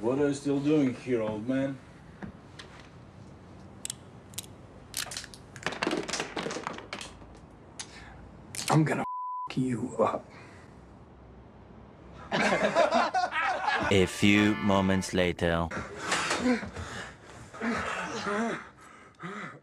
What are you still doing here, old man? I'm gonna you up. A few moments later.